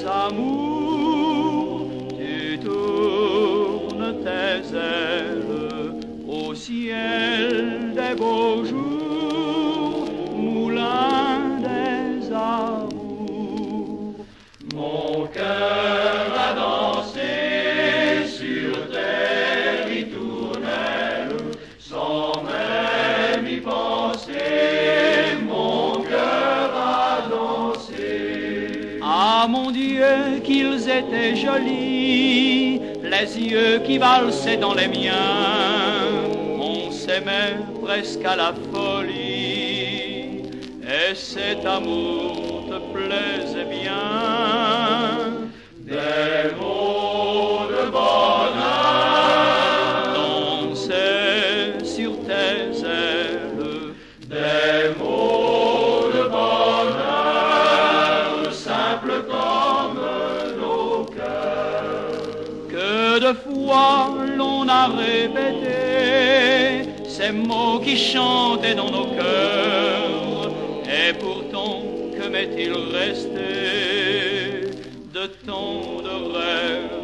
d'amour, tu tournes tes ailes au ciel des beaux jours, moulin des amours. Ah mon Dieu, qu'ils étaient jolis, les yeux qui valsaient dans les miens. On s'aimait presque à la folie, et cet amour te plaisait bien. Des mots de bonheur dansaient sur tes ailes, des mots de fois l'on a répété ces mots qui chantaient dans nos cœurs, et pourtant que m'est-il resté de tant de rêves?